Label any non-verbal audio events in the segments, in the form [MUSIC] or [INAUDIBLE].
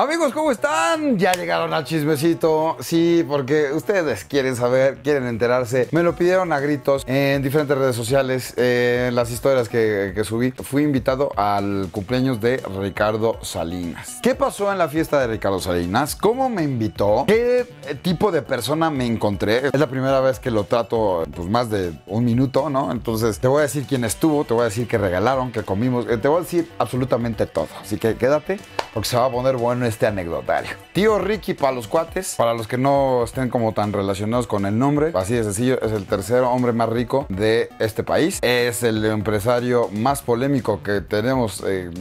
Amigos, ¿cómo están? Ya llegaron al chismecito. Sí, porque ustedes quieren saber, quieren enterarse. Me lo pidieron a gritos en diferentes redes sociales, en las historias que, que subí. Fui invitado al cumpleaños de Ricardo Salinas. ¿Qué pasó en la fiesta de Ricardo Salinas? ¿Cómo me invitó? ¿Qué tipo de persona me encontré? Es la primera vez que lo trato pues más de un minuto, ¿no? Entonces te voy a decir quién estuvo, te voy a decir qué regalaron, qué comimos, eh, te voy a decir absolutamente todo. Así que quédate porque se va a poner bueno este anecdotario. Tío Ricky para los cuates, para los que no estén como tan relacionados con el nombre, así de sencillo, es el tercer hombre más rico de este país. Es el empresario más polémico que tenemos en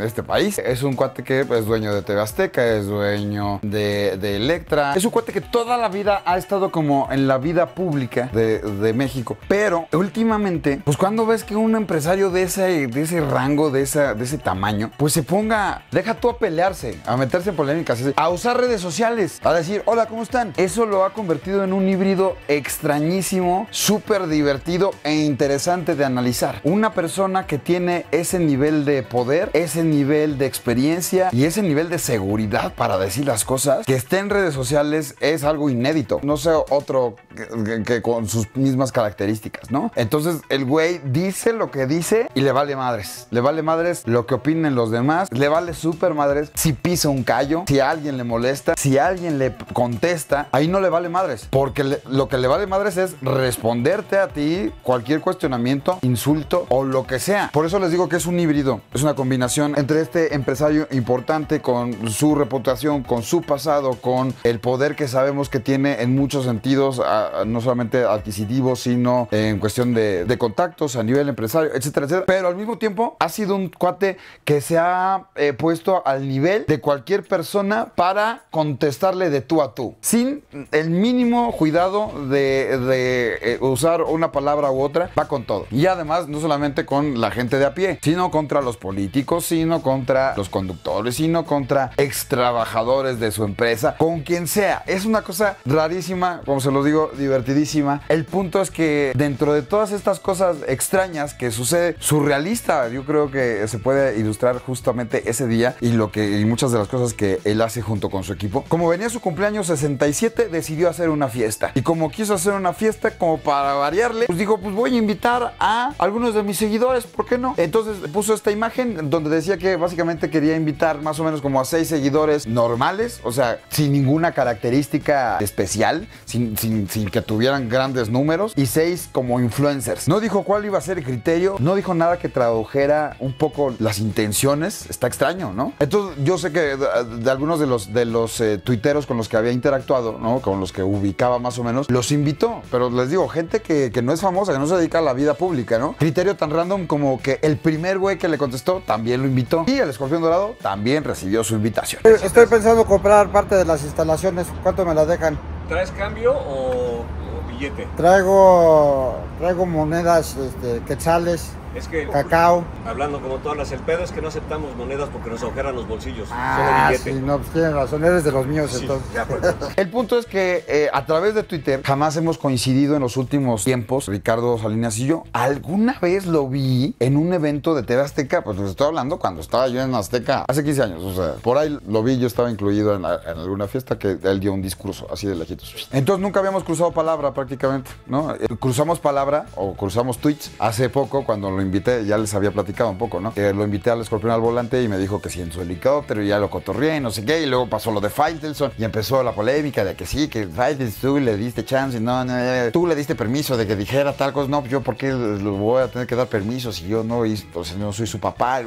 este país. Es un cuate que es dueño de TV Azteca, es dueño de, Electra. Es un cuate que toda la vida ha estado como en la vida pública de, de México. Pero últimamente, pues cuando ves que un empresario de ese, de ese rango, de, esa, de ese tamaño, pues se ponga, deja tú a pelearse, a meterse en polémicas, a usar redes sociales, a decir, hola, ¿cómo están? Eso lo ha convertido en un híbrido extrañísimo, súper divertido e interesante de analizar. Una persona que tiene ese nivel de poder, ese nivel de experiencia y ese nivel de seguridad para decir las cosas, que esté en redes sociales es algo inédito. No sé otro que, que con sus mismas características, ¿no? Entonces el güey dice lo que dice y le vale madres. Le vale madres lo que opinen los demás, le vale súper madres si pisa un callo, si alguien le molesta, si alguien le contesta, ahí no le vale madres. Porque lo que le vale madres es responderte a ti cualquier cuestionamiento, insulto o lo que sea. Por eso les digo que es un híbrido, es una combinación entre este empresario importante con su reputación, con su pasado, con el poder que sabemos que tiene en muchos sentidos, no solamente adquisitivos, sino en cuestión de, de, contactos a nivel empresario, etcétera, etcétera. Pero al mismo tiempo ha sido un cuate que se ha eh, puesto al nivel de cualquier persona para contestarle de tú a tú, sin el mínimo cuidado de, eh, usar una palabra u otra, va con todo. Y además, no solamente con la gente de a pie, sino contra los políticos, sino contra los conductores, sino contra ex trabajadores de su empresa, con quien sea. Es una cosa rarísima, como se lo digo, divertidísima. El punto es que dentro de todas estas cosas extrañas que sucede, surrealista, yo creo que se puede ilustrar justamente ese día y lo que y muchas de las cosas que él hace junto con su equipo. Como venía su cumpleaños 67, decidió hacer una fiesta. Y como quiso hacer una fiesta, como para variarle, pues dijo, pues voy a invitar a algunos de mis seguidores, ¿por qué no? Entonces puso esta imagen donde decía que básicamente quería invitar más o menos como a seis seguidores normales, o sea, sin ninguna característica especial, sin, sin, sin que tuvieran grandes números, y seis como influencers. No dijo cuál iba a ser el criterio, no dijo nada que tradujera un poco las intenciones, está extraño, ¿no? Entonces yo sé que de, de algunos de los, de los eh, tuiteros con los que había interactuado, ¿no? Con los que ubicaba más o menos, los invitó, pero les digo, gente que, que no es famosa, que no se dedica a la vida pública, ¿no? Criterio tan random como que el primer güey que le contestó también lo invitó y el escorpión dorado también recibió su invitación. Estoy pensando comprar parte de las instalaciones, ¿cuánto me la dejan? ¿Traes cambio o, o billete? Traigo, traigo monedas, este, quetzales, Es que, cacao. hablando como todas las, el pedo es que no aceptamos monedas porque nos agujeran los bolsillos. Ah, Solo sí, no, pues tienes razón, eres de los míos Sí, entonces. [LAUGHS] El punto es que eh, a través de Twitter jamás hemos coincidido en los últimos tiempos, Ricardo Salinas y yo. Alguna vez lo vi en un evento de TV Azteca, pues les estoy hablando cuando estaba yo en Azteca hace 15 años. O sea, por ahí lo vi, yo estaba incluido en, la- en alguna fiesta que él dio un discurso así de lejitos. Entonces nunca habíamos cruzado palabra prácticamente, ¿no? Eh, Cruzamos palabra o cruzamos tweets hace poco cuando lo invité, ya les había platicado un poco, ¿no? Eh, lo invité al escorpión al volante y me dijo que sí en su helicóptero y ya lo cotorreé y no sé qué. Y luego pasó lo de Faitelson y empezó la polémica de que sí, que Faitelson tú le diste chance, no, no, no, tú le diste permiso de que dijera tal cosa. No, yo por qué le voy a tener que dar permiso si yo no, pues, no soy su papá.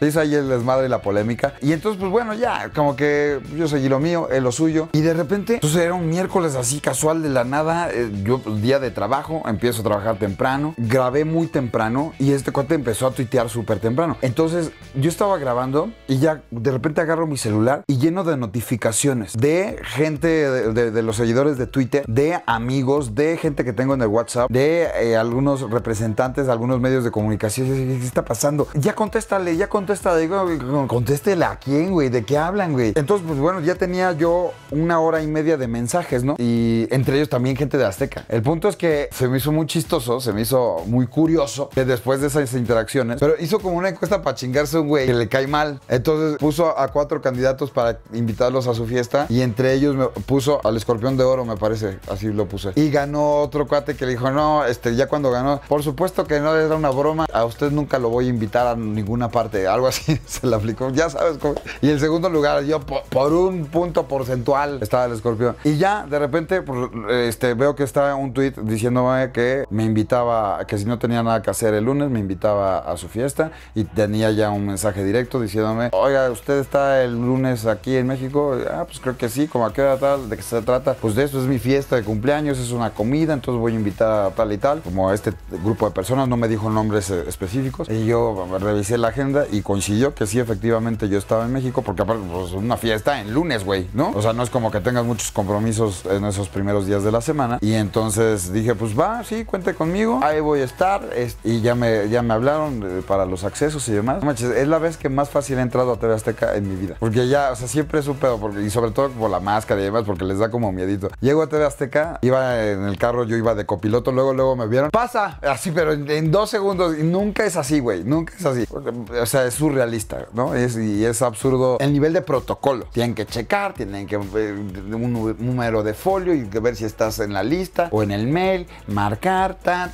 Es ahí el desmadre y la polémica. Y entonces, pues bueno, ya, como que yo seguí lo mío, él lo suyo. Y de repente, entonces era un miércoles así casual de la nada. eh, yo, pues, día de trabajo, empiezo a trabajar temprano. Grabé muy temprano y este cuate empezó a tuitear súper temprano. Entonces, yo estaba grabando y ya de repente agarro mi celular y lleno de notificaciones de gente, de, los seguidores de Twitter, de amigos, de gente que tengo en el WhatsApp, de eh, algunos representantes de algunos medios de comunicación. ¿Qué está pasando? Ya contéstale, ya contéstale. Digo, contéstele a quién, güey, de qué hablan, güey. Entonces, pues bueno, ya tenía yo una hora y media de mensajes, ¿no? Y entre ellos también gente de Azteca. El punto es que se me hizo muy chistoso, se me hizo muy curioso que después después de esas interacciones, pero hizo como una encuesta para chingarse un güey que le cae mal. Entonces puso a cuatro candidatos para invitarlos a su fiesta y entre ellos puso al escorpión de oro, me parece, así lo puse. Y ganó otro cuate que le dijo, no, este, ya cuando ganó, por supuesto que no era una broma, a usted nunca lo voy a invitar a ninguna parte, algo así [LAUGHS] se le aplicó, ya sabes cómo. Y en segundo lugar, yo por, por un punto porcentual estaba el escorpión. Y ya, de repente, pues, este, veo que está un tweet diciéndome que me invitaba, que si no tenía nada que hacer el lunes, me invitaba a su fiesta y tenía ya un mensaje directo diciéndome, oiga, ¿usted está el lunes aquí en México? Ah, pues creo que sí, como a qué hora tal, de qué se trata. Pues de eso es mi fiesta de cumpleaños, es una comida, entonces voy a invitar a tal y tal. Como a este grupo de personas, no me dijo nombres eh, específicos. Y yo revisé la agenda y coincidió que sí, efectivamente yo estaba en México, porque aparte, pues una fiesta en lunes, güey, ¿no? O sea, no es como que tengas muchos compromisos en esos primeros días de la semana. Y entonces dije, pues va, sí, cuente conmigo, ahí voy a estar. es- Y ya me, ya me hablaron eh, para los accesos y demás. No manches, es la vez que más fácil he entrado a TV Azteca en mi vida. Porque ya, o sea, siempre es un pedo, porque, y sobre todo por la máscara y demás, porque les da como miedito. Llego a TV Azteca, iba en el carro, yo iba de copiloto, luego, luego me vieron. Pasa, así, pero en, dos segundos. Y nunca es así, güey, nunca es así. O sea, es surrealista, ¿no? Es, y es absurdo el nivel de protocolo. Tienen que checar, tienen que ver un número de folio y ver si estás en la lista o en el mail, marcar, ta,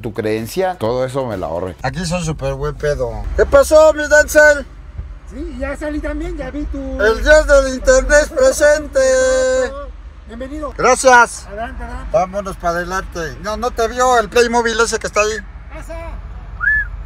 tu credencial. Todo eso me lo Aquí son súper buen pedo. ¿Qué pasó, mi Denzel? Sí, ya salí también, ya vi tu... El dios del internet presente. Bienvenido. Gracias. Adelante, adelante. Vámonos para adelante. No, no te vio el Playmobil ese que está ahí. Pasa.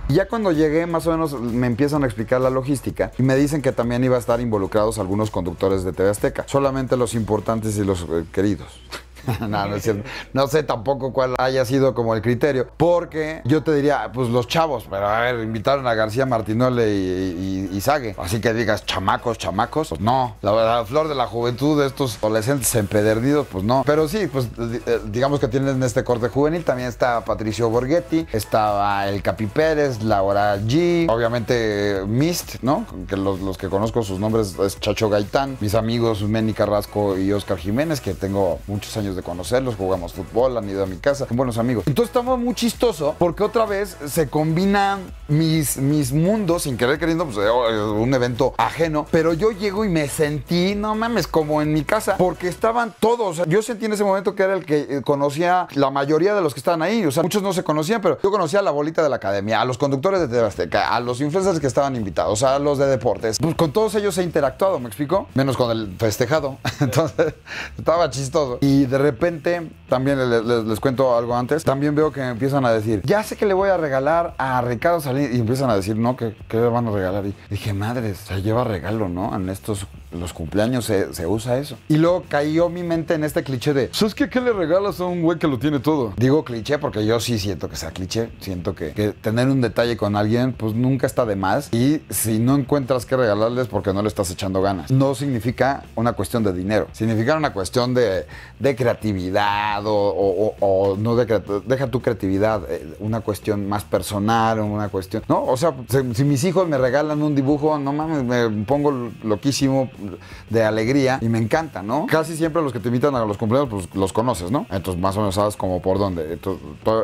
Y ya cuando llegué, más o menos me empiezan a explicar la logística y me dicen que también iba a estar involucrados algunos conductores de TV Azteca, solamente los importantes y los eh, queridos. [LAUGHS] no, no es cierto. No sé tampoco cuál haya sido como el criterio, porque yo te diría, pues los chavos, pero a ver, invitaron a García Martinole y, y, y Sague. Así que digas, chamacos, chamacos, pues no. La, la flor de la juventud de estos adolescentes empedernidos, pues no. Pero sí, pues eh, digamos que tienen este corte juvenil. También está Patricio Borghetti, estaba el Capi Pérez, Laura G, obviamente Mist, ¿no? Que los, los que conozco sus nombres es Chacho Gaitán, mis amigos Meni Carrasco y Oscar Jiménez, que tengo muchos años de conocerlos, jugamos fútbol, han ido a mi casa, son buenos amigos. Entonces estaba muy chistoso porque otra vez se combinan mis, mis mundos, sin querer queriendo, pues eh, un evento ajeno, pero yo llego y me sentí, no mames, como en mi casa, porque estaban todos, yo sentí en ese momento que era el que eh, conocía la mayoría de los que estaban ahí, o sea, muchos no se conocían, pero yo conocía a la bolita de la academia, a los conductores de TV Azteca, a los influencers que estaban invitados, a los de deportes, pues con todos ellos he interactuado, ¿me explico? Menos con el festejado, [LAUGHS] entonces estaba chistoso. Y de repente, también les, cuento algo antes, también veo que empiezan a decir, ya sé que le voy a regalar a Ricardo Salinas, y empiezan a decir, no, que ¿qué le van a regalar? Y dije, madre, se lleva regalo, ¿no? En estos, los cumpleaños se, se usa eso. Y luego cayó mi mente en este cliché de, ¿sabes qué? ¿Qué le regalas a un güey que lo tiene todo? Digo cliché porque yo sí siento que sea cliché, siento que, que tener un detalle con alguien, pues nunca está de más. Y si no encuentras qué regalarles porque no le estás echando ganas. No significa una cuestión de dinero, significa una cuestión de, de o, o- no de deja tu creatividad, eh, una cuestión más personal, una cuestión, ¿no? O sea, si, mis hijos me regalan un dibujo, no mames, me pongo loquísimo de alegría y me encanta, ¿no? Casi siempre los que te invitan a los cumpleaños, pues los conoces, ¿no? Entonces más o menos sabes como por dónde.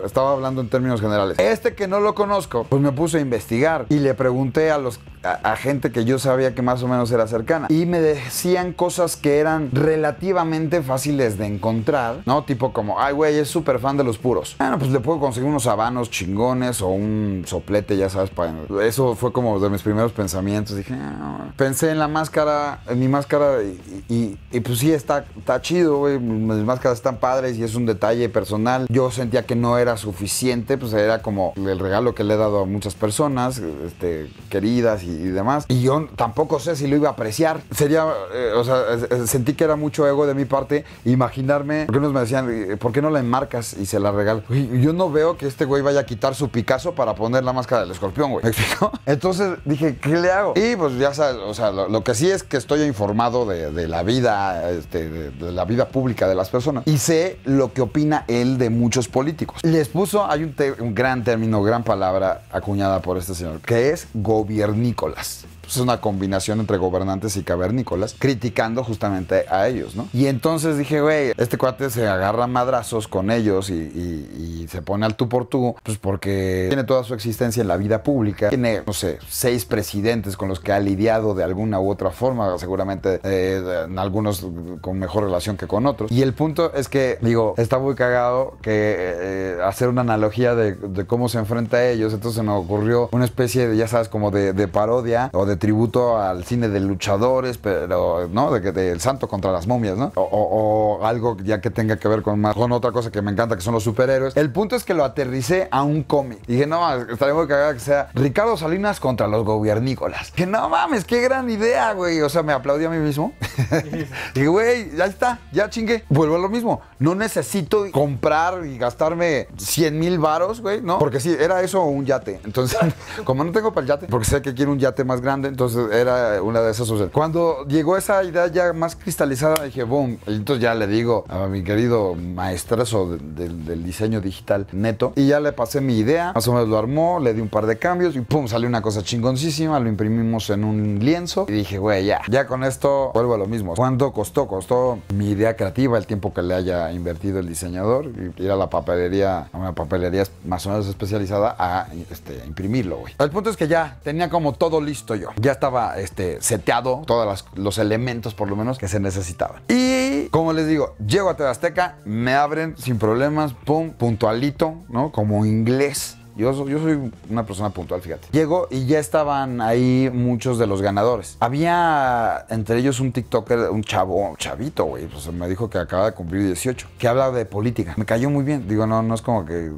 Estaba hablando en términos generales. Este que no lo conozco, pues me puse a investigar y le pregunté a los a, gente que yo sabía que más o menos era cercana y me decían cosas que eran relativamente fáciles de encontrar, ¿no? Tipo como, ay, güey, es súper fan de los puros. Bueno, pues le puedo conseguir unos habanos chingones o un soplete, ya sabes, para... Eso fue como de mis primeros pensamientos. Dije, "Ah". pensé en la máscara, en mi máscara y, y- y pues sí, está, está chido, güey. Mis máscaras están padres y es un detalle personal. Yo sentía que no era suficiente, pues era como el regalo que le he dado a muchas personas, este, queridas y, y demás. Y yo tampoco sé si lo iba a apreciar. Sería, eh, o sea, sentí que era mucho ego de mi parte imaginarme, porque unos me decían, eh, ¿por qué no la enmarcas y se la regalo? Yo no veo que este güey vaya a quitar su Picasso para poner la máscara del escorpión, güey. ¿Me explico? [LAUGHS] Entonces dije, ¿qué le hago? Y pues ya sabes, o sea, lo, que sí es que estoy informado de, la vida, este, de, la vida pública de las personas. Y sé lo que opina él de muchos políticos. Les puso, hay un, un gran término, gran palabra acuñada por este señor, que es gobiernícolas. Pues, es una combinación entre gobernantes y cavernícolas, criticando justamente a ellos, ¿no? Y entonces dije, güey, este cuate se agarra madrazos con ellos y, se pone al tú por tú, pues porque tiene toda su existencia en la vida pública, tiene, no sé, seis presidentes con los que ha lidiado de alguna u otra forma, seguramente eh, en algunos con mejor relación que con otros. Y el punto es que, digo, está muy cagado que eh, hacer una analogía de, cómo se enfrenta a ellos, entonces se me ocurrió una especie de, ya sabes, como de parodia o de tributo al cine de luchadores, pero, ¿no? De que del santo contra las momias, ¿no? O, algo ya que tenga que ver con, más, con otra cosa que me encanta, que son los superhéroes. El punto es que lo aterricé a un cómic. Dije, no, estaría muy cagado que sea Ricardo Salinas contra los gobiernícolas. Que no mames, qué gran idea, güey. O sea, me aplaudí a mí mismo. [LAUGHS] Dije, güey, ya está, ya chingue. Vuelvo a lo mismo. No necesito comprar y gastarme 100 mil varos, güey, ¿no? Porque sí, era eso o un yate. Entonces, [LAUGHS] como no tengo para el yate, porque sé que quiero un yate más grande, entonces era una de esas opciones. Cuando llegó esa idea ya más cristalizada, dije, boom. Y entonces ya le digo a mi querido maestrazo de- del- diseño digital neto, y ya le pasé mi idea, más o menos lo armó, le di un par de cambios y pum, salió una cosa chingoncísima, lo imprimimos en un lienzo y dije, güey, ya, ya con esto vuelvo a lo mismo. ¿Cuánto costó? Costó mi idea creativa, el tiempo que le haya invertido el diseñador, ir a la papelería, a una papelería más o menos especializada a este, imprimirlo, güey. El punto es que ya tenía como todo listo yo. Ya estaba este, seteado, todos los elementos por lo menos que se necesitaban. Y como les digo, llego a TV Azteca, me abren sin problemas, pum, puntualito, ¿no? Como inglés. Yo, yo soy una persona puntual, fíjate. Llego y ya estaban ahí muchos de los ganadores. Había entre ellos un TikToker, un chavo, un chavito, güey. Pues me dijo que acaba de cumplir 18, que habla de política. Me cayó muy bien. Digo, no, no es como que eh,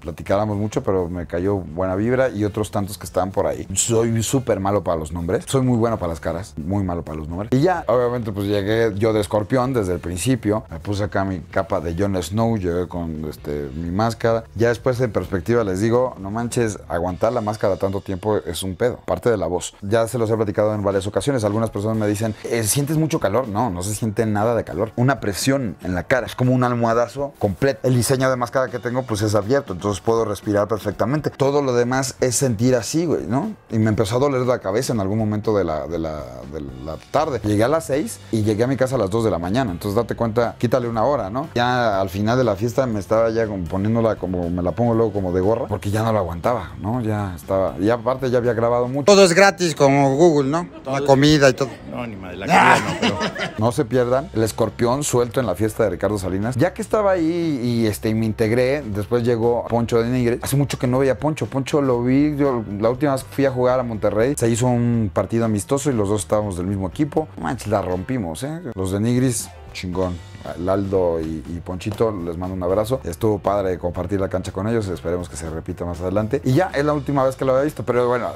platicáramos mucho, pero me cayó buena vibra y otros tantos que estaban por ahí. Soy súper malo para los nombres. Soy muy bueno para las caras, muy malo para los nombres. Y ya, obviamente, pues llegué yo de escorpión desde el principio. Me puse acá mi capa de Jon Snow, llegué con este, mi máscara. Ya después, en perspectiva, les digo, no manches, aguantar la máscara tanto tiempo es un pedo. Parte de la voz. Ya se los he platicado en varias ocasiones. Algunas personas me dicen, "Eh, ¿sientes mucho calor? No, no se siente nada de calor. Una presión en la cara. Es como un almohadazo completo. El diseño de máscara que tengo, pues es abierto. Entonces puedo respirar perfectamente. Todo lo demás es sentir así, güey, ¿no? Y me empezó a doler la cabeza en algún momento de la, de la, de la tarde. Llegué a las 6 y llegué a mi casa a las 2 de la mañana. Entonces date cuenta, quítale una hora, ¿no? Ya al final de la fiesta me estaba ya poniéndola como, me la pongo luego como de gorra, porque ya no lo aguantaba, ¿no? Ya estaba, y aparte ya había grabado mucho. Todo es gratis como Google, ¿no? La comida y todo. No, ni madre, la comida no, [LAUGHS] pero. No se pierdan el escorpión suelto en la fiesta de Ricardo Salinas. Ya que estaba ahí y este, y me integré, después llegó Poncho de Nigre. Hace mucho que no veía a Poncho. Poncho lo vi, yo la última vez que fui a jugar a Monterrey, se hizo un partido amistoso y los dos estábamos del mismo equipo. Manches, la rompimos, ¿eh? Los de Nigris, chingón. Laldo y, y Ponchito, les mando un abrazo. Estuvo padre compartir la cancha con ellos. Esperemos que se repita más adelante. Y ya es la última vez que lo había visto, pero bueno.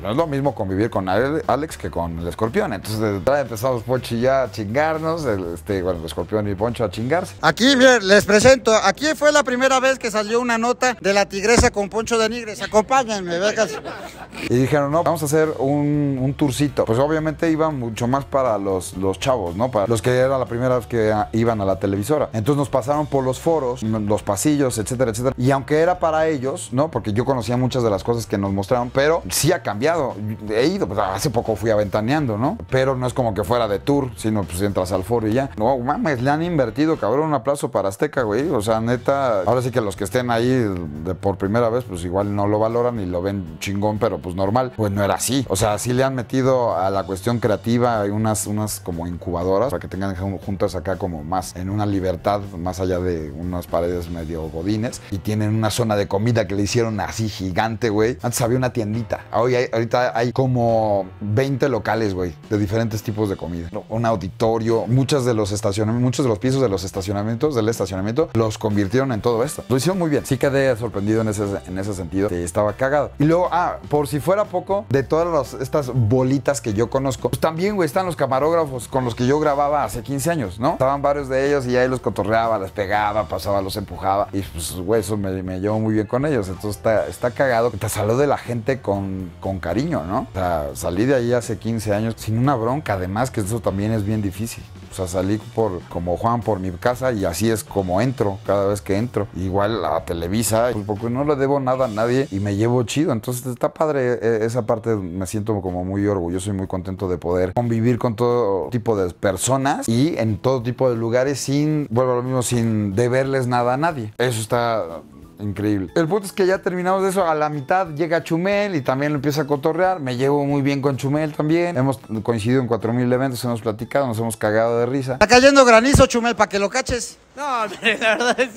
No es lo mismo convivir con Ale- Alex que con el escorpión. Entonces, de entrada empezamos Poncho y ya a chingarnos. El, este, bueno, el escorpión y Poncho a chingarse. Aquí, miren, les presento. Aquí fue la primera vez que salió una nota de la tigresa con Poncho de Nigres. Acompáñenme, becas. Y dijeron, no, vamos a hacer un, un tourcito. Pues obviamente iba mucho más para los, los chavos, ¿no? Para los que era la primera vez que iban a la televisora. Entonces nos pasaron por los foros, los pasillos, etcétera, etcétera. Y aunque era para ellos, ¿no? Porque yo conocía muchas de las cosas que nos mostraron, pero sí ha He ido, pues hace poco fui aventaneando, ¿no? Pero no es como que fuera de tour, sino pues entras al foro y ya. No, mames, le han invertido, cabrón, un aplauso para Azteca, güey. O sea, neta, ahora sí que los que estén ahí de por primera vez, pues igual no lo valoran y lo ven chingón, pero pues normal. Pues no era así. O sea, sí le han metido a la cuestión creativa unas, unas como incubadoras para que tengan jun- juntas acá como más en una libertad, más allá de unas paredes medio godines. Y tienen una zona de comida que le hicieron así gigante, güey. Antes había una tiendita. Hoy hay- ahorita hay como 20 locales, güey, de diferentes tipos de comida. Un auditorio, muchos de los estacionamientos, muchos de los pisos de los estacionamientos, del estacionamiento, los convirtieron en todo esto. Lo hicieron muy bien. Sí quedé sorprendido en ese, en ese sentido. Sí, estaba cagado. Y luego, ah, por si fuera poco, de todas las- estas bolitas que yo conozco, pues también, güey, están los camarógrafos con los que yo grababa hace 15 años, ¿no? Estaban varios de ellos y ahí los cotorreaba, les pegaba, pasaba, los empujaba. Y pues, güey, eso me, me llevó muy bien con ellos. Entonces está, está cagado. Te salude la gente con, con cariño, ¿no? O sea, salí de ahí hace 15 años sin una bronca, además que eso también es bien difícil. O sea, salí por, como Juan por mi casa y así es como entro cada vez que entro. Igual a Televisa, pues porque no le debo nada a nadie y me llevo chido. Entonces está padre eh, esa parte, me siento como muy orgulloso y muy contento de poder convivir con todo tipo de personas y en todo tipo de lugares sin, vuelvo a lo mismo, sin deberles nada a nadie. Eso está Increíble. El punto es que ya terminamos de eso. A la mitad llega Chumel y también lo empieza a cotorrear. Me llevo muy bien con Chumel también. Hemos coincidido en 4000 eventos, hemos platicado, nos hemos cagado de risa. Está cayendo granizo, Chumel, para que lo caches. No, la verdad es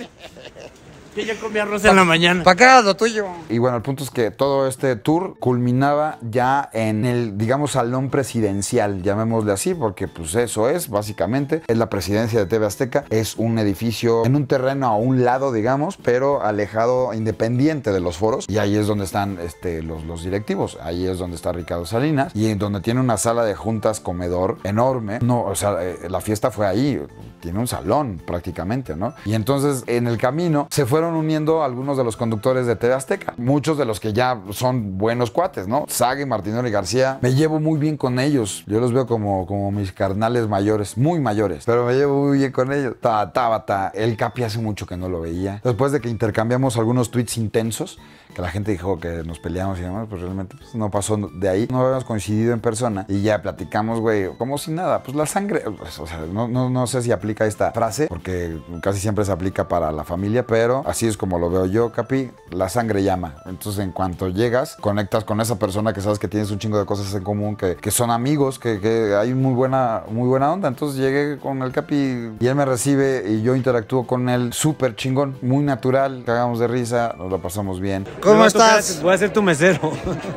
que yo comí arroz en la mañana. Para acá, lo tuyo. Y bueno, el punto es que todo este tour culminaba ya en el, digamos, salón presidencial, llamémosle así, porque pues eso es, básicamente, es la presidencia de TV Azteca, es un edificio en un terreno a un lado, digamos, pero alejado, independiente de los foros, y ahí es donde están este, los, los directivos, ahí es donde está Ricardo Salinas, y en donde tiene una sala de juntas, comedor enorme, no, o sea, eh, la fiesta fue ahí, tiene un salón prácticamente, ¿no? Y entonces en el camino se fueron uniendo algunos de los conductores de TV Azteca, muchos de los que ya son buenos cuates, ¿no? Martinoli y García, me llevo muy bien con ellos, yo los veo como, como mis carnales mayores, muy mayores, pero me llevo muy bien con ellos. Ta- Tabata, el Capi hace mucho que no lo veía, después de que intercambiamos algunos tweets intensos, que la gente dijo que nos peleamos y demás, pues realmente pues, no pasó de ahí. No habíamos coincidido en persona y ya platicamos, güey, como si nada. Pues la sangre, pues, no, no, no sé si aplica esta frase, porque casi siempre se aplica para la familia, pero así es como lo veo yo, Capi. La sangre llama. Entonces, en cuanto llegas, conectas con esa persona que sabes que tienes un chingo de cosas en común, que, que son amigos, que, que hay muy buena, muy buena onda. Entonces llegué con el Capi y él me recibe y yo interactúo con él súper chingón, muy natural, cagamos de risa, nos lo pasamos bien. ¿Cómo tocar- estás? Voy a ser tu mesero.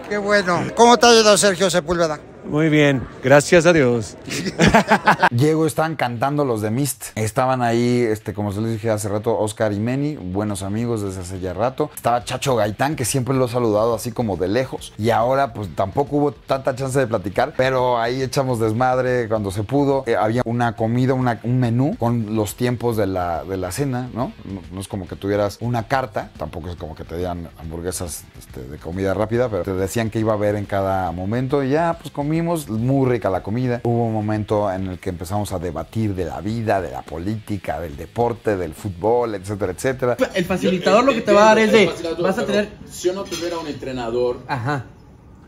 Qué bueno. ¿Cómo te ha ido, Sergio Sepúlveda? Muy bien, gracias a Dios. [LAUGHS] Llego, estaban cantando los de Mist. Estaban ahí, este, como se les dije hace rato, Oscar y Meni, buenos amigos desde hace ya rato. Estaba Chacho Gaitán, que siempre lo he saludado así como de lejos. Y ahora, pues tampoco hubo tanta chance de platicar, pero ahí echamos desmadre cuando se pudo. Eh, había una comida, una- un menú con los tiempos de la, de la cena, ¿no? ¿no? es como que tuvieras una carta, tampoco es como que te dieran hamburguesas este, de comida rápida, pero te decían que iba a haber en cada momento. Y ya, pues comimos, muy rica la comida. Hubo un momento en el que empezamos a debatir de la vida, de la política, del deporte, del fútbol, etcétera, etcétera. El facilitador lo que te va a dar es de, vas a tener... Si yo no tuviera un entrenador Ajá.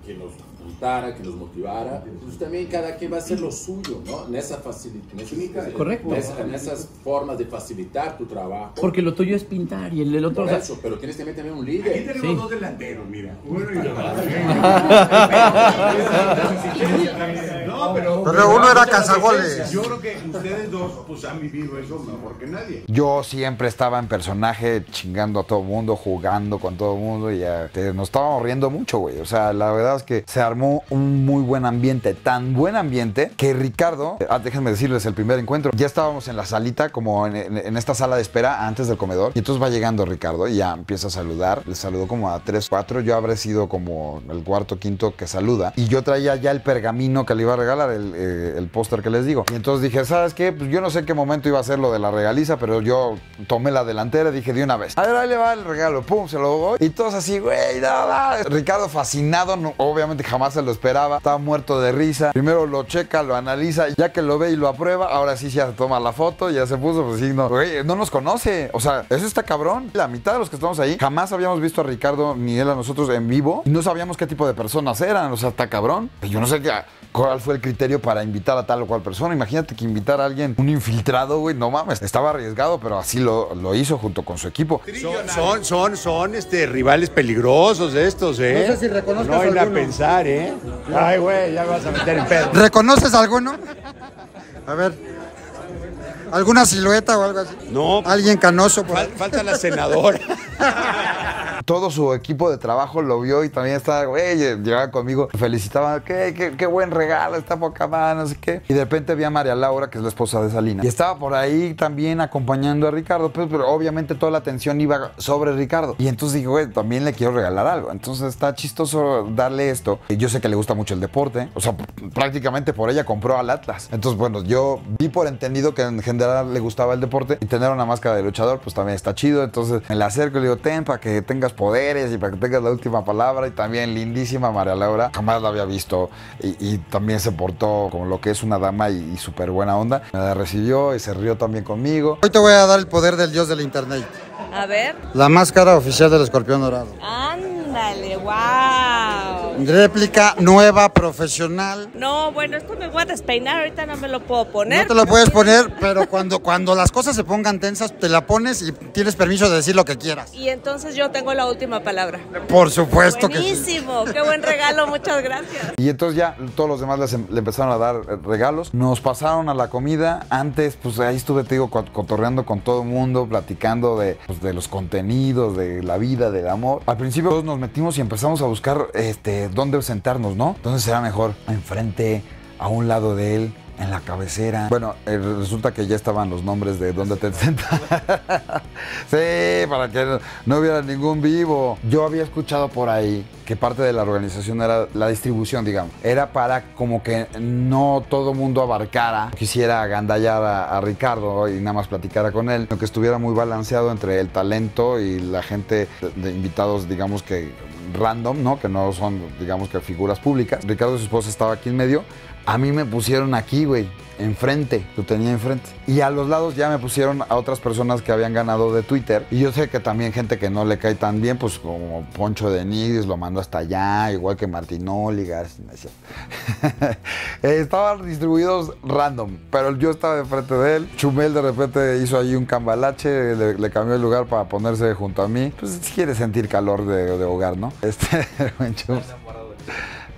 que nos juntara, que nos motivara, pues también cada quien va a hacer lo suyo, ¿no? En esa facilidad. Correcto. En esas formas de facilitar tu trabajo. Porque lo tuyo es pintar y el, el otro... Por o sea, eso, pero tienes también, también un líder. Sí. dos delanteros, mira. Uno y [LAUGHS] [LAUGHS] No, pero. Pero uno era cazagoles. Yo creo que ustedes dos, pues han vivido eso mejor que nadie. Yo siempre estaba en personaje chingando a todo mundo, jugando con todo mundo y este, nos estábamos riendo mucho, güey. O sea, la verdad es que se armó un muy buen ambiente, tan buen ambiente que Ricardo, ah, déjenme decirles el primer encuentro, ya estábamos en la salita, como en, en- en esta sala de espera antes del comedor y entonces va llegando Ricardo y ya empieza a saludar, le saludó como a tres, cuatro, yo habré sido como el cuarto, quinto que saluda y yo traía ya el pergamino que le iba a regalar, el, eh, el póster que les digo. Y entonces dije, ¿sabes qué? Pues yo no sé qué momento iba a ser lo de la regaliza, pero yo tomé la delantera y dije de una vez, a ver, ahí le va el regalo, pum, se lo doy. Y todos así, güey, no. Ricardo fascinado, obviamente jamás se lo esperaba, estaba muerto de risa. Primero lo checa, lo analiza, ya que lo ve y lo aprueba, ahora sí se toma la foto, ya se puso, pues sí, no, güey, no nos conoce. O sea, eso está cabrón. La mitad de los que estamos ahí jamás habíamos visto a Ricardo ni él a nosotros en vivo y no sabíamos qué tipo de personas eran. O sea, está cabrón. Yo no sé qué, cuál fue el criterio para invitar a tal o cual persona. Imagínate que invitar a alguien, un infiltrado, güey, no mames. Estaba arriesgado, pero así lo, lo hizo junto con su equipo. Son, son, son, son, este, rivales peligrosos estos, ¿eh? No sé si reconozcas No hay a alguno. pensar, ¿eh? Ay, güey, ya me vas a meter en pedo. ¿Reconoces alguno? A ver. ¿Alguna silueta o algo así? No, ¿Alguien canoso por fal- falta la senadora. [LAUGHS] Todo su equipo de trabajo lo vio y también estaba, güey, llegaba conmigo, me felicitaba, qué, qué, qué buen regalo, está poca madre, no sé qué. Y de repente vi a María Laura, que es la esposa de Salina, y estaba por ahí también acompañando a Ricardo, pues, pero obviamente toda la atención iba sobre Ricardo. Y entonces dije, güey, también le quiero regalar algo. Entonces está chistoso darle esto. Yo sé que le gusta mucho el deporte, o sea, prácticamente por ella compró al Atlas. Entonces, bueno, yo vi por entendido que en general le gustaba el deporte y tener una máscara de luchador, pues también está chido. Entonces me la acerco y le digo, ten, para que tengas poderes y para que tengas la última palabra. Y también lindísima María Laura, jamás la había visto y, también se portó como lo que es una dama y, y súper buena onda. Me recibió y se rió también conmigo. Hoy te voy a dar el poder del dios del internet. A ver. La máscara oficial del escorpión dorado. Ándale, wow. Réplica nueva, profesional. No, bueno, esto me voy a despeinar, ahorita no me lo puedo poner. No te lo puedes poner, pero cuando, cuando las cosas se pongan tensas, te la pones y tienes permiso de decir lo que quieras. Y entonces yo tengo la última palabra. Por supuesto que sí. Buenísimo, qué buen regalo, muchas gracias. Y entonces ya todos los demás les em- le empezaron a dar eh, regalos. Nos pasaron a la comida. Antes, pues ahí estuve, te digo, co- cotorreando con todo el mundo, platicando de, pues, de los contenidos, de la vida, del amor. Al principio todos nos metimos y empezamos a buscar este, dónde sentarnos, ¿no? ¿Dónde será mejor? Enfrente, a un lado de él. En la cabecera. Bueno, eh, resulta que ya estaban los nombres de dónde te [LAUGHS] sentas. sí, para que no, hubiera ningún vivo. Yo había escuchado por ahí que parte de la organización era la distribución, digamos. Era para como que no todo mundo abarcara, quisiera agandallar a, a Ricardo y nada más platicara con él, sino que estuviera muy balanceado entre el talento y la gente de, de invitados, digamos que random, ¿no? Que no son, digamos que figuras públicas. Ricardo y su esposa estaba aquí en medio. A mí me pusieron aquí, güey, enfrente, lo tenía enfrente. Y a los lados ya me pusieron a otras personas que habían ganado de Twitter. Y yo sé que también gente que no le cae tan bien, pues como Poncho de Nigris lo mandó hasta allá, igual que es cierto. [LAUGHS] Eh, Estaban distribuidos random, pero yo estaba enfrente de él. Chumel de repente hizo ahí un cambalache, le, le cambió el lugar para ponerse junto a mí. Pues quiere sentir calor de, de hogar, ¿no? [LAUGHS] Este, [LAUGHS] buen.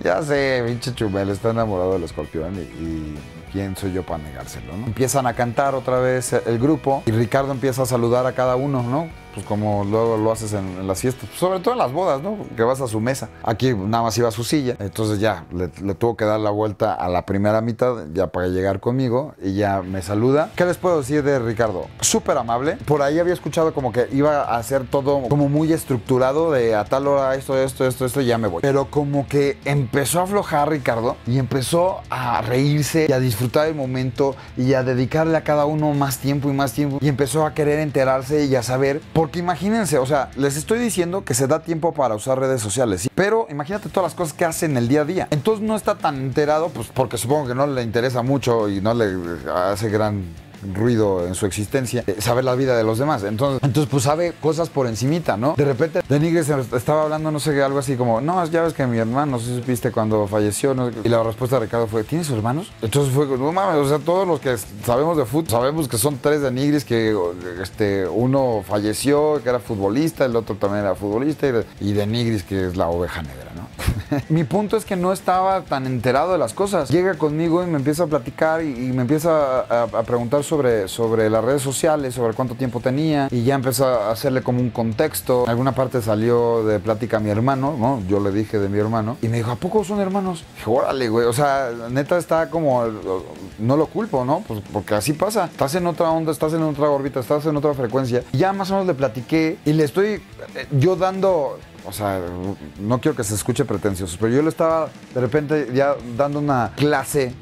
Ya sé, pinche Chumel está enamorado del escorpión y, y quién soy yo para negárselo, ¿no? Empiezan a cantar otra vez el grupo y Ricardo empieza a saludar a cada uno, ¿no? Pues como luego lo haces en, las fiestas, pues sobre todo en las bodas, ¿no? Que vas a su mesa. Aquí nada más iba a su silla, entonces ya le, le tuvo que dar la vuelta a la primera mitad ya para llegar conmigo y ya me saluda. ¿Qué les puedo decir de Ricardo? Súper amable. Por ahí había escuchado como que iba a hacer todo como muy estructurado de a tal hora esto, esto, esto, esto y ya me voy. Pero como que empezó a aflojar Ricardo y empezó a reírse y a disfrutar el momento y a dedicarle a cada uno más tiempo y más tiempo y empezó a querer enterarse y a saber, porque imagínense, o sea, les estoy diciendo que se da tiempo para usar redes sociales, ¿sí? pero imagínate todas las cosas que hace en el día a día. Entonces no está tan enterado, pues porque supongo que no le interesa mucho y no le hace gran ruido en su existencia, eh, saber la vida de los demás. Entonces, entonces, pues sabe cosas por encimita, ¿no? De repente, Denigres estaba hablando, no sé, algo así como, no, ya ves que mi hermano, si supiste cuando falleció, y la respuesta de Ricardo fue, ¿tienes hermanos? Entonces fue, no mames, o sea, todos los que sabemos de fútbol, sabemos que son tres Denigres, que este, uno falleció, que era futbolista, el otro también era futbolista, y, Denigris, que es la oveja negra, ¿no? [LAUGHS] Mi punto es que no estaba tan enterado de las cosas. Llega conmigo y me empieza a platicar y, me empieza a, a preguntar sobre, sobre las redes sociales, sobre cuánto tiempo tenía y ya empezó a hacerle como un contexto. En alguna parte salió de plática mi hermano, ¿no? Yo le dije de mi hermano y me dijo, ¿a poco son hermanos? Dije, órale, güey. O sea, neta está como, no lo culpo, ¿no? Pues porque así pasa. Estás en otra onda, estás en otra órbita, estás en otra frecuencia. Y ya más o menos le platiqué y le estoy eh, yo dando o sea, no quiero que se escuche pretencioso, pero yo le estaba de repente ya dando una clase,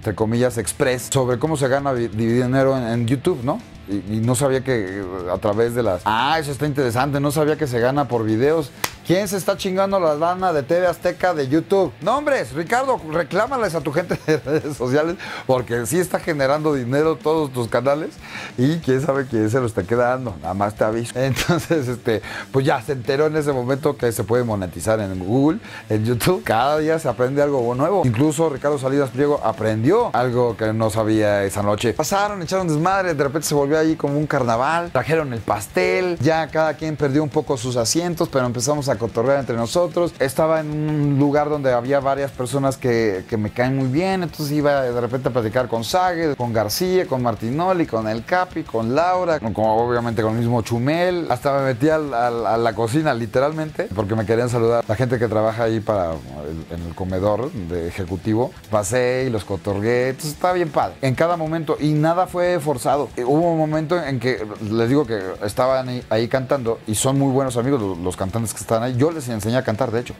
entre comillas, express, sobre cómo se gana dinero en, YouTube, ¿no? Y, y no sabía que eh, a través de las... Ah, eso está interesante, no sabía que se gana por videos. ¿Quién se está chingando la lana de TV Azteca de YouTube? No, hombres, Ricardo, reclámales a tu gente de redes sociales porque sí está generando dinero todos tus canales y quién sabe quién se lo está quedando. Nada más te aviso. [LAUGHS] Entonces, este, pues ya se enteró en ese momento que se puede monetizar en Google, en YouTube. Cada día se aprende algo nuevo. Incluso Ricardo Salinas Pliego aprendió algo que no sabía esa noche. Pasaron, echaron desmadre, de repente se volvió ahí como un carnaval. Trajeron el pastel, ya cada quien perdió un poco sus asientos, pero empezamos a cotorrear entre nosotros. Estaba en un lugar donde había varias personas que, que me caen muy bien, entonces iba de repente a platicar con Sague, con García, con Martinoli, con El Capi, con Laura, con, obviamente con el mismo Chumel. Hasta me metí a la cocina, literalmente, porque me querían saludar la gente que trabaja ahí para el- en el comedor de ejecutivo. Pasé y los cotorgué, entonces estaba bien padre. En cada momento, y nada fue forzado. Eh, Hubo un momento en que les digo que estaban ahí, ahí cantando y son muy buenos amigos los, los cantantes que están Yo les enseñé a cantar, de hecho.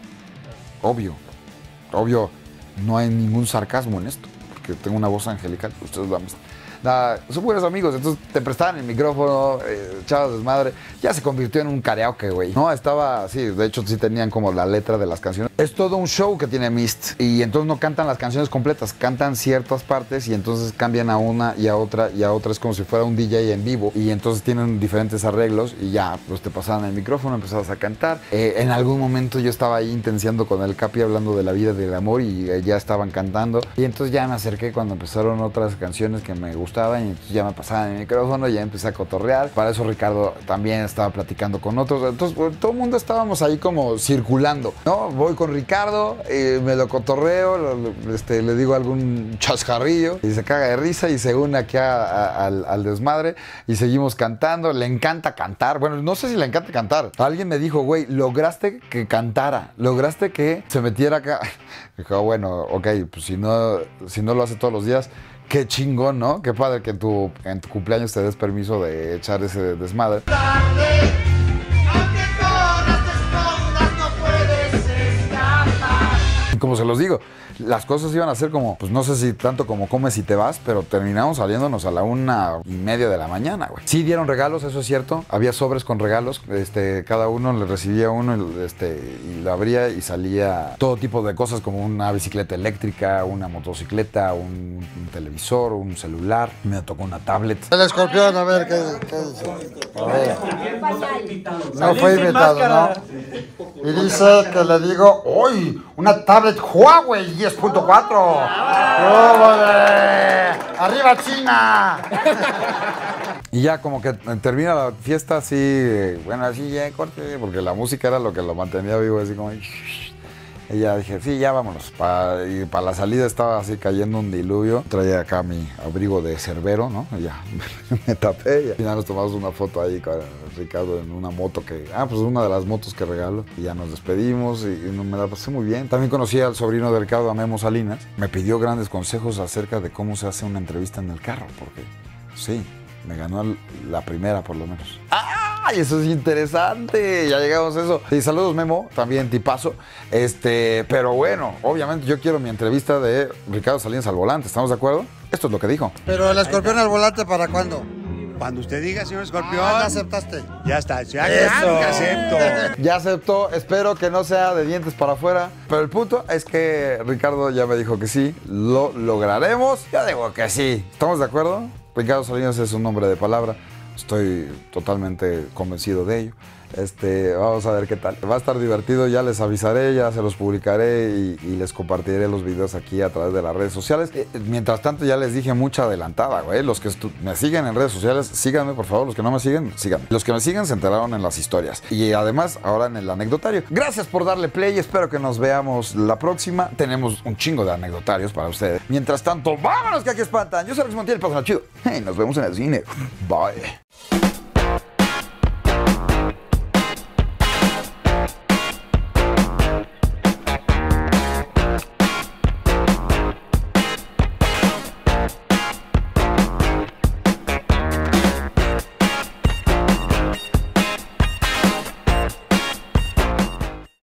Obvio. Obvio, no hay ningún sarcasmo en esto, porque tengo una voz angelical, ustedes lo. Nada, son buenos amigos, entonces te prestaban el micrófono, eh, echabas desmadre. Ya se convirtió en un karaoke, güey. No, estaba, sí, de hecho sí tenían como la letra de las canciones. Es todo un show que tiene Mist. Y entonces no cantan las canciones completas, cantan ciertas partes y entonces cambian a una y a otra y a otra. Es como si fuera un DJ en vivo. Y entonces tienen diferentes arreglos y ya, pues te pasaban el micrófono, empezabas a cantar. Eh, en algún momento yo estaba ahí intenciando con el Capi hablando de la vida, del amor y eh, ya estaban cantando. Y entonces ya me acerqué cuando empezaron otras canciones que me gustaban y ya me pasaban el micrófono y ya empecé a cotorrear. Para eso Ricardo también estaba platicando con otros. Entonces pues, todo el mundo estábamos ahí como circulando, ¿no? Voy con Ricardo, y me lo cotorreo, este, le digo algún chascarrillo y se caga de risa y se une aquí al, al desmadre y seguimos cantando. Le encanta cantar. Bueno, no sé si le encanta cantar. Alguien me dijo, güey, lograste que cantara, lograste que se metiera acá. [LAUGHS] Dijo, bueno, ok, pues si no, si no lo hace todos los días, qué chingón, ¿no? Qué padre que en tu, en tu cumpleaños te des permiso de echar ese desmadre. Como se los digo, las cosas iban a ser como, pues no sé si tanto como comes y te vas, pero terminamos saliéndonos a la una y media de la mañana, güey. Sí dieron regalos, eso es cierto. Había sobres con regalos, este, cada uno le recibía uno, y, este, y lo abría y salía todo tipo de cosas como una bicicleta eléctrica, una motocicleta, un, un televisor, un celular. Me tocó una tablet. El escorpión, a ver qué, qué dice. A ver. No fue invitado, ¿no? Y dice que le digo, ¡Uy! Una tablet Huawei 10.4. ¡Órale! ¡Arriba China! Y ya como que termina la fiesta así, bueno, así ya corte, porque la música era lo que lo mantenía vivo, así como... Y ya dije, sí, ya vámonos. Y para la salida estaba así cayendo un diluvio. Traía acá mi abrigo de cerbero, ¿no? Y ya [LAUGHS] me tapé. Y al final nos tomamos una foto ahí con Ricardo en una moto que... Ah, pues una de las motos que regalo. Y ya nos despedimos y, me la pasé muy bien. También conocí al sobrino de Ricardo, a Memo Salinas. Me pidió grandes consejos acerca de cómo se hace una entrevista en el carro, porque sí, me ganó la primera por lo menos. ¡Ay, eso es interesante! Ya llegamos a eso. Sí, saludos Memo, también tipazo. Este, pero bueno, obviamente yo quiero mi entrevista de Ricardo Salinas al volante, ¿estamos de acuerdo? Esto es lo que dijo. Pero el escorpión al volante, ¿para cuándo? Cuando usted diga, señor Escorpión. Ah, ya aceptaste. Ya está, ya Eso. claro que acepto. Ya aceptó, espero que no sea de dientes para afuera, pero el punto es que Ricardo ya me dijo que sí, lo lograremos. Yo digo que sí, ¿estamos de acuerdo? Ricardo Salinas es un hombre de palabra, estoy totalmente convencido de ello. Este, vamos a ver qué tal. Va a estar divertido, ya les avisaré, ya se los publicaré y, les compartiré los videos aquí a través de las redes sociales. Eh, mientras tanto, ya les dije mucha adelantada, güey. Los que me siguen en redes sociales, síganme, por favor. Los que no me siguen, síganme. Los que me siguen se enteraron en las historias. Y además, ahora en el anecdotario. Gracias por darle play. Espero que nos veamos la próxima. Tenemos un chingo de anecdotarios para ustedes. Mientras tanto, vámonos que aquí espantan. Yo soy Alex Montiel, pásala chido. Y nos vemos en el cine. Bye.